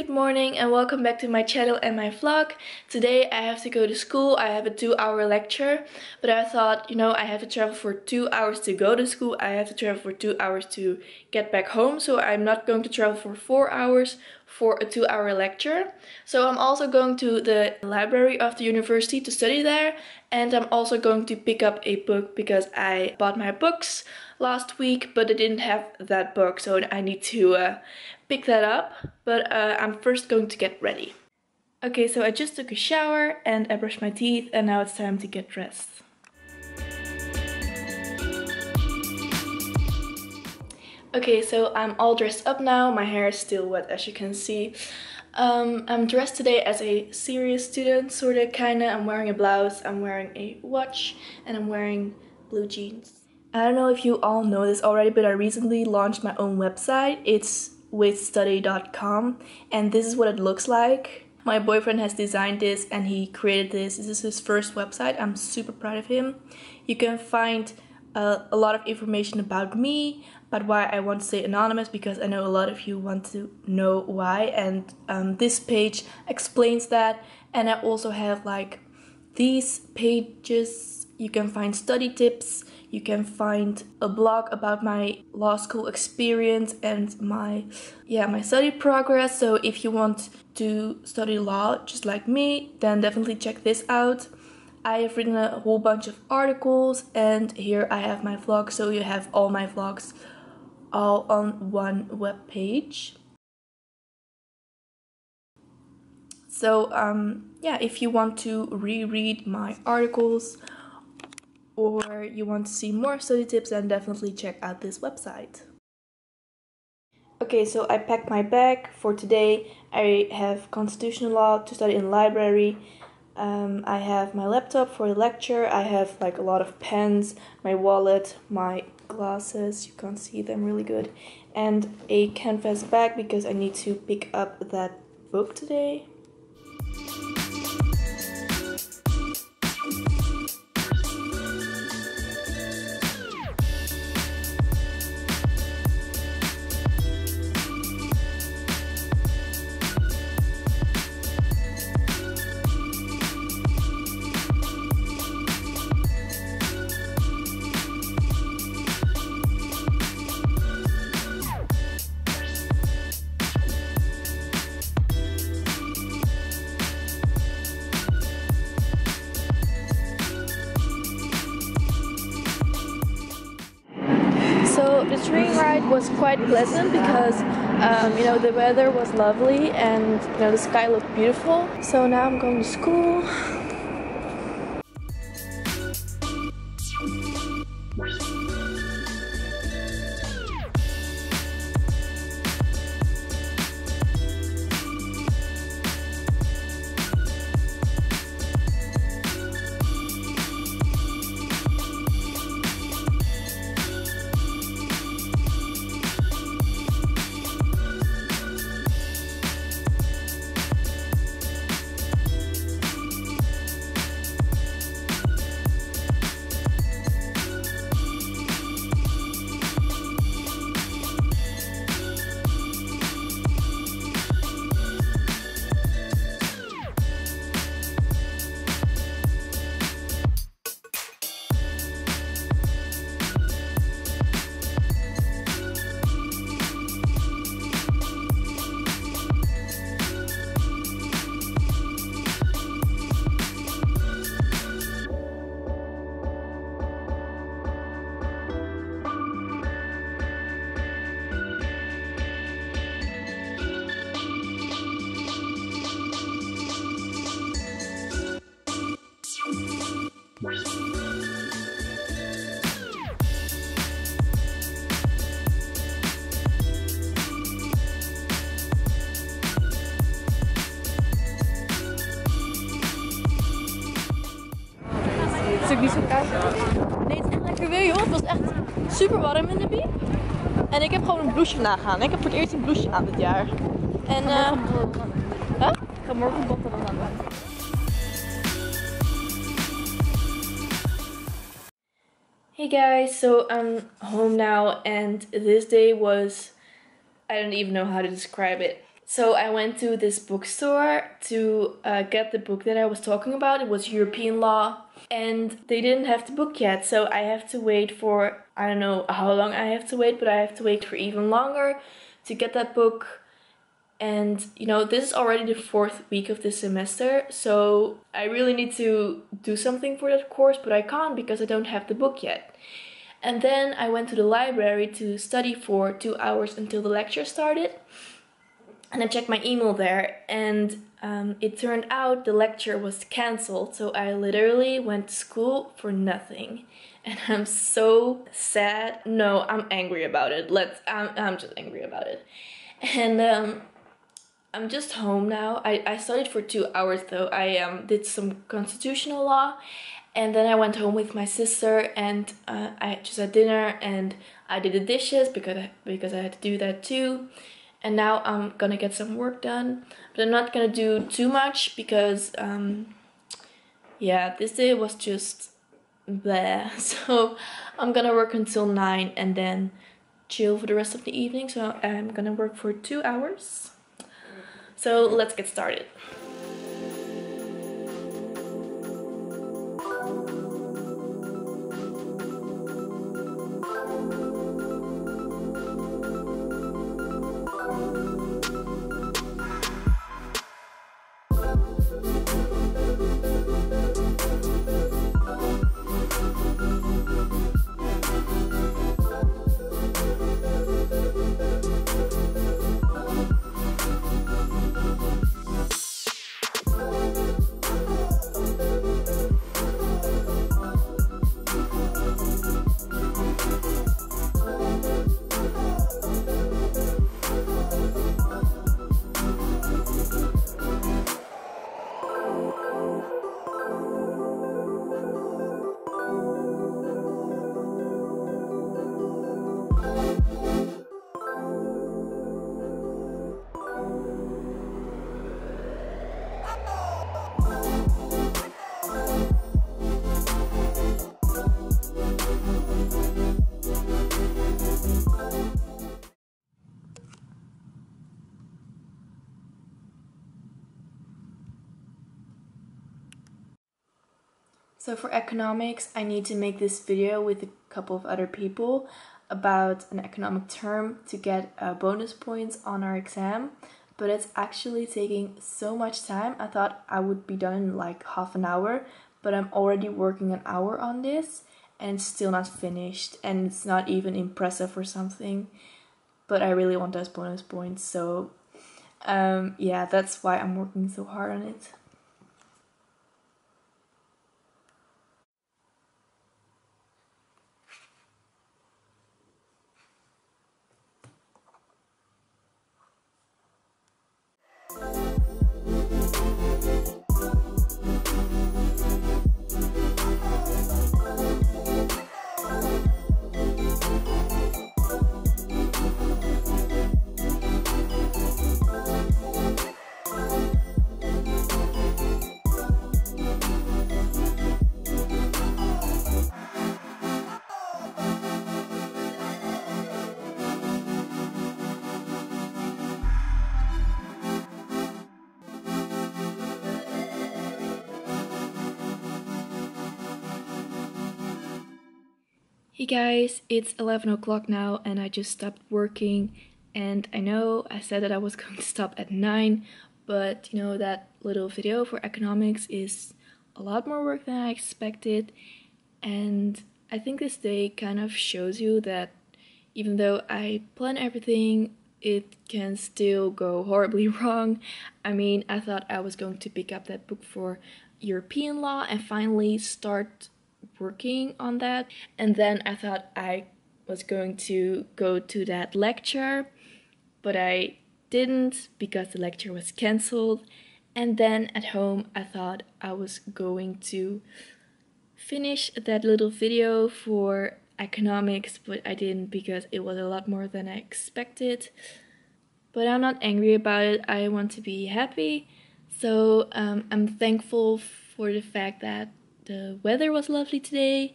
Good morning and welcome back to my channel and my vlog. Today I have to go to school. I have a two hour lecture, but I thought, you know, I have to travel for two hours to go to school. I have to travel for two hours to get back home. So I'm not going to travel for four hours for a two hour lecture. So I'm also going to the library of the university to study there. And I'm also going to pick up a book because I bought my books last week, but I didn't have that book. So I need to uh, pick that up, but uh, I'm first going to get ready. Okay, so I just took a shower and I brushed my teeth and now it's time to get dressed. Okay, so I'm all dressed up now. My hair is still wet as you can see. Um, I'm dressed today as a serious student, sorta, kinda. I'm wearing a blouse, I'm wearing a watch, and I'm wearing blue jeans. I don't know if you all know this already, but I recently launched my own website. It's waystostudy.com and this is what it looks like. My boyfriend has designed this and he created this. This is his first website. I'm super proud of him. You can find uh, a lot of information about me, but why I want to stay anonymous because I know a lot of you want to know why and um, this page explains that and I also have like these pages you can find study tips you can find a blog about my law school experience and my yeah my study progress. So if you want to study law just like me then definitely check this out. I have written a whole bunch of articles and here I have my vlog. So you have all my vlogs all on one web page. So um, yeah if you want to reread my articles or you want to see more study tips, then definitely check out this website. Okay, so I packed my bag for today. I have constitutional law to study in library. Um, I have my laptop for lecture. I have like a lot of pens, my wallet, my glasses. You can't see them really good, and a canvas bag because I need to pick up that book today. Quite pleasant because um, you know the weather was lovely and you know the sky looked beautiful. So now I'm going to school. Super warm in de biep. En ik heb gewoon een blouseje nagaan. Ik heb voor het eerst een blouseje aan dit jaar. En uh, huh? Ik ga morgen botten dan aan doen. Hey guys, so I'm home now and this day was I don't even know how to describe it. So I went to this bookstore to uh, get the book that I was talking about. It was European law, and they didn't have the book yet. So I have to wait for I don't know how long I have to wait, but I have to wait for even longer to get that book. And you know, this is already the fourth week of the semester, so I really need to do something for that course, but I can't because I don't have the book yet. And then I went to the library to study for two hours until the lecture started and I checked my email there, and um, it turned out the lecture was cancelled. So I literally went to school for nothing, and I'm so sad. No, I'm angry about it. Let's. I'm. I'm just angry about it, and um, I'm just home now. I I studied for two hours though. I um did some constitutional law, and then I went home with my sister, and uh, I just had dinner, and I did the dishes because I, because I had to do that too and now I'm gonna get some work done but I'm not gonna do too much because um, yeah this day was just bleh. So I'm gonna work until 9 and then chill for the rest of the evening. So I'm gonna work for two hours. So let's get started So for economics, I need to make this video with a couple of other people about an economic term to get uh, bonus points on our exam. But it's actually taking so much time. I thought I would be done in like half an hour, but I'm already working an hour on this and it's still not finished and it's not even impressive or something. But I really want those bonus points, so um, yeah, that's why I'm working so hard on it. Hey guys, it's 11 o'clock now and I just stopped working and I know I said that I was going to stop at 9 but you know that little video for economics is a lot more work than I expected and I think this day kind of shows you that even though I plan everything it can still go horribly wrong. I mean, I thought I was going to pick up that book for European law and finally start working on that. And then I thought I was going to go to that lecture, but I didn't because the lecture was cancelled. And then at home, I thought I was going to finish that little video for economics, but I didn't because it was a lot more than I expected. But I'm not angry about it, I want to be happy. So um, I'm thankful for the fact that the weather was lovely today.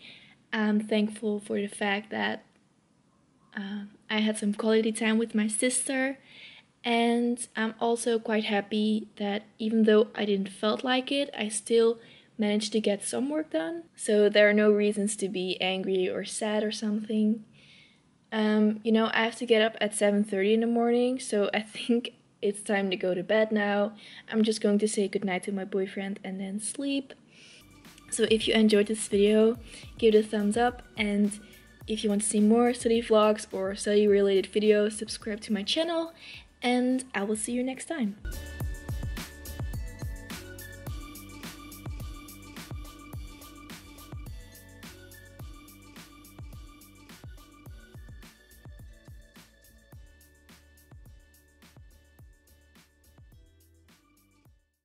I'm thankful for the fact that uh, I had some quality time with my sister. And I'm also quite happy that even though I didn't felt like it, I still managed to get some work done. So there are no reasons to be angry or sad or something. Um, you know, I have to get up at 7:30 in the morning, so I think it's time to go to bed now. I'm just going to say goodnight to my boyfriend and then sleep. So if you enjoyed this video, give it a thumbs up and if you want to see more study vlogs or study related videos, subscribe to my channel and I will see you next time.